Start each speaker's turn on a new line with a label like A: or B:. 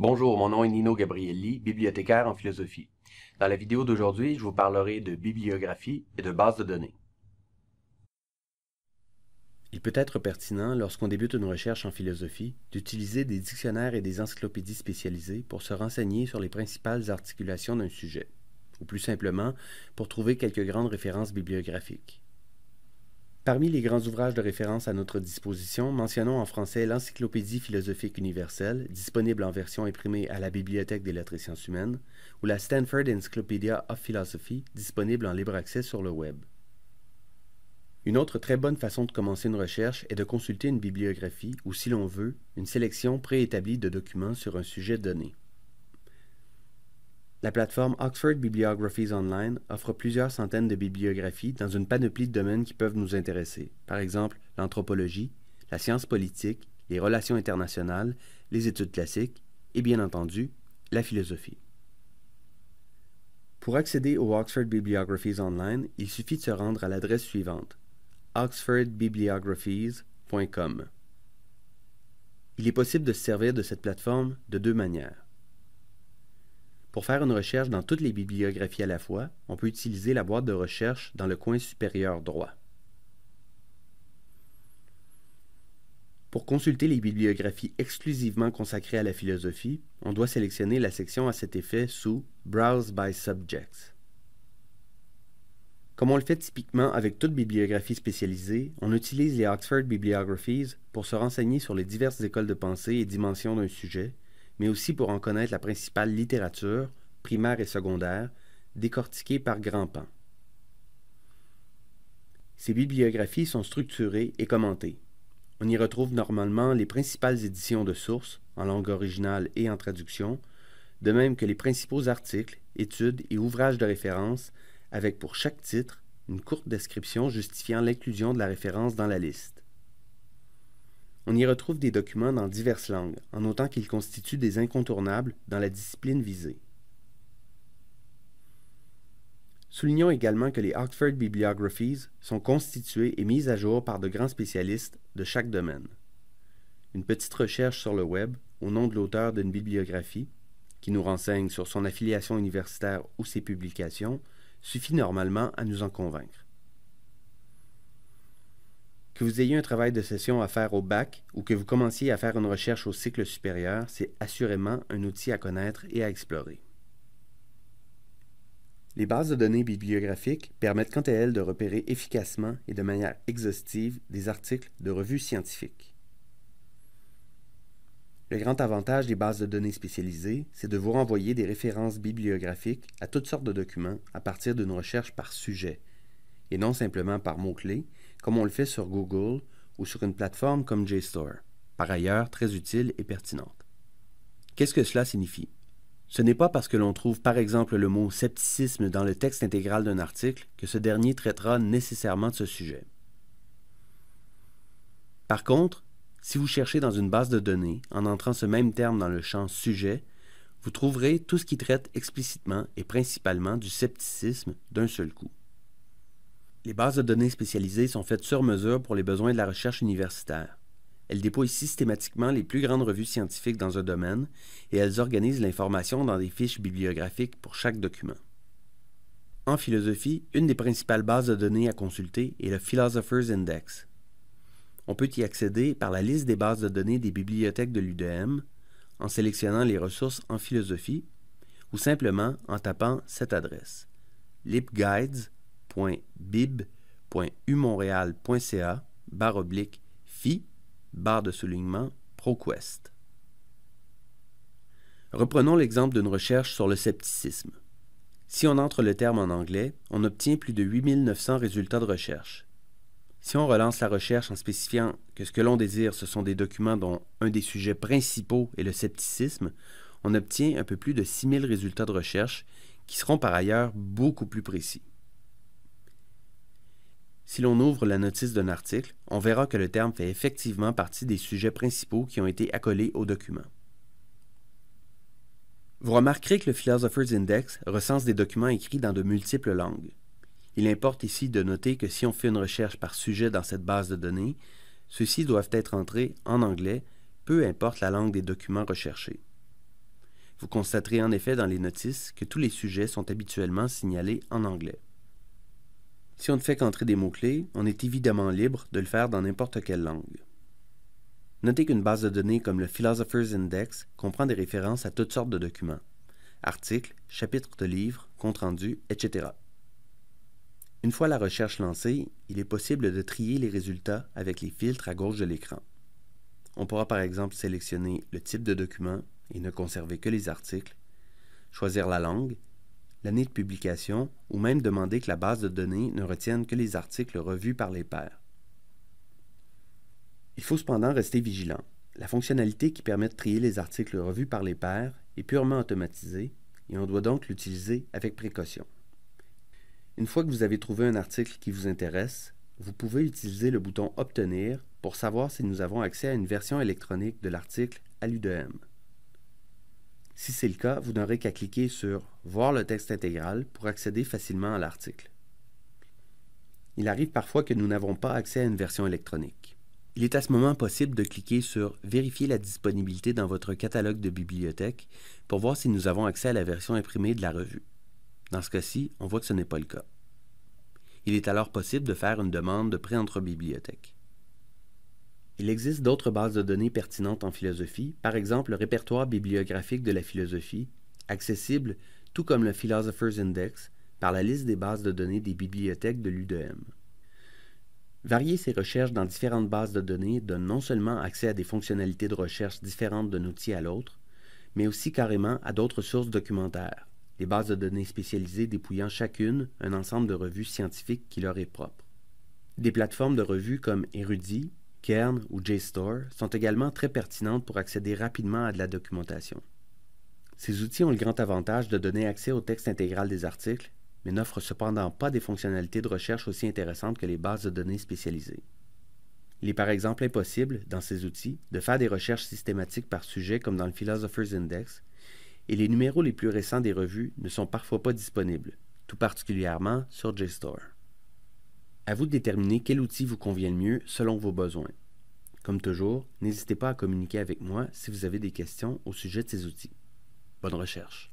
A: Bonjour, mon nom est Nino Gabrielli, bibliothécaire en philosophie. Dans la vidéo d'aujourd'hui, je vous parlerai de bibliographie et de base de données. Il peut être pertinent, lorsqu'on débute une recherche en philosophie, d'utiliser des dictionnaires et des encyclopédies spécialisées pour se renseigner sur les principales articulations d'un sujet, ou plus simplement, pour trouver quelques grandes références bibliographiques. Parmi les grands ouvrages de référence à notre disposition, mentionnons en français l'Encyclopédie philosophique universelle, disponible en version imprimée à la Bibliothèque des lettres et sciences humaines, ou la Stanford Encyclopedia of Philosophy, disponible en libre accès sur le web. Une autre très bonne façon de commencer une recherche est de consulter une bibliographie ou, si l'on veut, une sélection préétablie de documents sur un sujet donné. La plateforme Oxford Bibliographies Online offre plusieurs centaines de bibliographies dans une panoplie de domaines qui peuvent nous intéresser, par exemple l'anthropologie, la science politique, les relations internationales, les études classiques et bien entendu la philosophie. Pour accéder aux Oxford Bibliographies Online, il suffit de se rendre à l'adresse suivante oxfordbibliographies.com. Il est possible de se servir de cette plateforme de deux manières. Pour faire une recherche dans toutes les bibliographies à la fois, on peut utiliser la boîte de recherche dans le coin supérieur droit. Pour consulter les bibliographies exclusivement consacrées à la philosophie, on doit sélectionner la section à cet effet sous Browse by Subjects. Comme on le fait typiquement avec toute bibliographie spécialisée, on utilise les Oxford Bibliographies pour se renseigner sur les diverses écoles de pensée et dimensions d'un sujet, mais aussi pour en connaître la principale littérature, primaire et secondaire, décortiquée par grands pans. Ces bibliographies sont structurées et commentées. On y retrouve normalement les principales éditions de sources, en langue originale et en traduction, de même que les principaux articles, études et ouvrages de référence, avec pour chaque titre une courte description justifiant l'inclusion de la référence dans la liste. On y retrouve des documents dans diverses langues, en notant qu'ils constituent des incontournables dans la discipline visée. Soulignons également que les Oxford Bibliographies sont constituées et mises à jour par de grands spécialistes de chaque domaine. Une petite recherche sur le web au nom de l'auteur d'une bibliographie, qui nous renseigne sur son affiliation universitaire ou ses publications, suffit normalement à nous en convaincre. Que vous ayez un travail de session à faire au bac ou que vous commenciez à faire une recherche au cycle supérieur, c'est assurément un outil à connaître et à explorer. Les bases de données bibliographiques permettent quant à elles de repérer efficacement et de manière exhaustive des articles de revues scientifiques. Le grand avantage des bases de données spécialisées, c'est de vous renvoyer des références bibliographiques à toutes sortes de documents à partir d'une recherche par sujet, et non simplement par mots-clés, comme on le fait sur Google ou sur une plateforme comme JSTOR, par ailleurs très utile et pertinente. Qu'est-ce que cela signifie? Ce n'est pas parce que l'on trouve par exemple le mot scepticisme dans le texte intégral d'un article que ce dernier traitera nécessairement de ce sujet. Par contre, si vous cherchez dans une base de données en entrant ce même terme dans le champ sujet, vous trouverez tout ce qui traite explicitement et principalement du scepticisme d'un seul coup. Les bases de données spécialisées sont faites sur mesure pour les besoins de la recherche universitaire. Elles déploient systématiquement les plus grandes revues scientifiques dans un domaine et elles organisent l'information dans des fiches bibliographiques pour chaque document. En philosophie, une des principales bases de données à consulter est le Philosopher's Index. On peut y accéder par la liste des bases de données des bibliothèques de l'UDM, en sélectionnant les ressources en philosophie, ou simplement en tapant cette adresse www.bib.umontréal.ca barre oblique phi barre de soulignement ProQuest. Reprenons l'exemple d'une recherche sur le scepticisme. Si on entre le terme en anglais, on obtient plus de 8900 résultats de recherche. Si on relance la recherche en spécifiant que ce que l'on désire, ce sont des documents dont un des sujets principaux est le scepticisme, on obtient un peu plus de 6000 résultats de recherche qui seront par ailleurs beaucoup plus précis. Si l'on ouvre la notice d'un article, on verra que le terme fait effectivement partie des sujets principaux qui ont été accolés au document. Vous remarquerez que le Philosopher's Index recense des documents écrits dans de multiples langues. Il importe ici de noter que si on fait une recherche par sujet dans cette base de données, ceux-ci doivent être entrés en anglais, peu importe la langue des documents recherchés. Vous constaterez en effet dans les notices que tous les sujets sont habituellement signalés en anglais. Si on ne fait qu'entrer des mots-clés, on est évidemment libre de le faire dans n'importe quelle langue. Notez qu'une base de données comme le Philosopher's Index comprend des références à toutes sortes de documents, articles, chapitres de livres, comptes rendus, etc. Une fois la recherche lancée, il est possible de trier les résultats avec les filtres à gauche de l'écran. On pourra par exemple sélectionner le type de document et ne conserver que les articles, choisir la langue, l'année de publication ou même demander que la base de données ne retienne que les articles revus par les pairs. Il faut cependant rester vigilant. La fonctionnalité qui permet de trier les articles revus par les pairs est purement automatisée et on doit donc l'utiliser avec précaution. Une fois que vous avez trouvé un article qui vous intéresse, vous pouvez utiliser le bouton Obtenir pour savoir si nous avons accès à une version électronique de l'article à l'UDM. Si c'est le cas, vous n'aurez qu'à cliquer sur Voir le texte intégral pour accéder facilement à l'article. Il arrive parfois que nous n'avons pas accès à une version électronique. Il est à ce moment possible de cliquer sur Vérifier la disponibilité dans votre catalogue de bibliothèque pour voir si nous avons accès à la version imprimée de la revue. Dans ce cas-ci, on voit que ce n'est pas le cas. Il est alors possible de faire une demande de prêt entre bibliothèques. Il existe d'autres bases de données pertinentes en philosophie, par exemple le répertoire bibliographique de la philosophie, accessible, tout comme le Philosopher's Index, par la liste des bases de données des bibliothèques de l'UDM. Varier ses recherches dans différentes bases de données donne non seulement accès à des fonctionnalités de recherche différentes d'un outil à l'autre, mais aussi carrément à d'autres sources documentaires, les bases de données spécialisées dépouillant chacune un ensemble de revues scientifiques qui leur est propre. Des plateformes de revues comme Erudit, Kern ou JSTOR sont également très pertinentes pour accéder rapidement à de la documentation. Ces outils ont le grand avantage de donner accès au texte intégral des articles mais n'offre cependant pas des fonctionnalités de recherche aussi intéressantes que les bases de données spécialisées. Il est par exemple impossible, dans ces outils, de faire des recherches systématiques par sujet comme dans le Philosopher's Index, et les numéros les plus récents des revues ne sont parfois pas disponibles, tout particulièrement sur JSTOR. À vous de déterminer quel outil vous convient le mieux selon vos besoins. Comme toujours, n'hésitez pas à communiquer avec moi si vous avez des questions au sujet de ces outils. Bonne recherche.